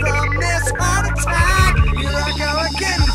from this heart attack. You look how I can